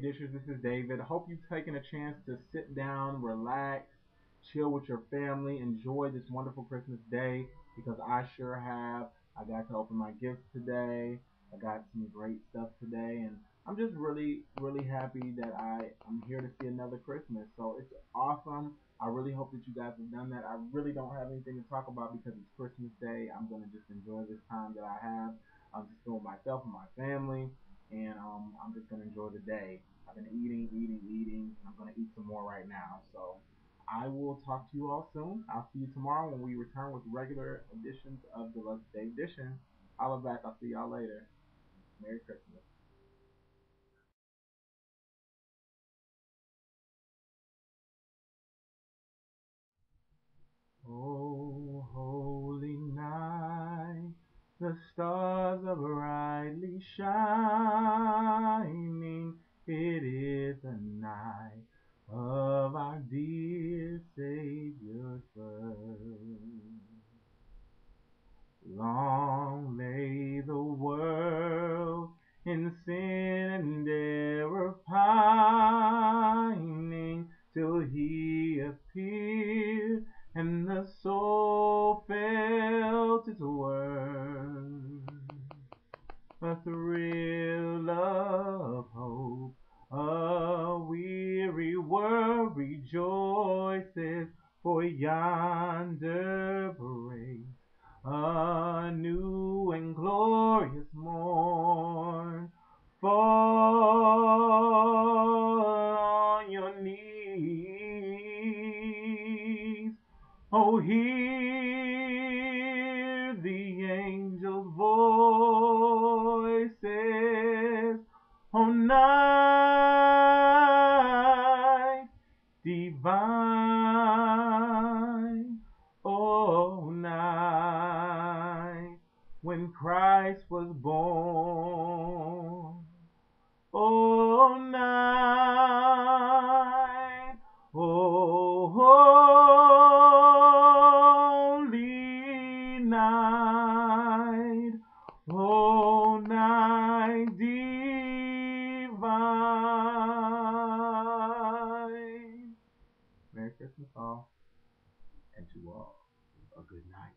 Dishers. This is David. Hope you've taken a chance to sit down, relax, chill with your family, enjoy this wonderful Christmas day because I sure have. I got to open my gifts today. I got some great stuff today, and I'm just really, really happy that I I'm here to see another Christmas. So it's awesome. I really hope that you guys have done that. I really don't have anything to talk about because it's Christmas Day. I'm gonna just enjoy this time that I have. I'm just doing myself and my family, and um, I'm just gonna enjoy the day. I've been eating, eating, eating, and I'm gonna eat some more right now. So I will talk to you all soon. I'll see you tomorrow when we return with regular editions of Deluxe Dave Dishin'. Holla back. I'll see y'all later. Merry Christmas. Oh, holy night, the stars are brightly shining. Long lay the world in sin and error pining till he appeared and the soul felt its for yonder breaks a new and glorious morn. Fall on your knees. Oh, hear the angels' voices. Oh, night Christ was born. Oh, night. Oh, holy night. Oh, night divine. Merry Christmas all, and to all a good night.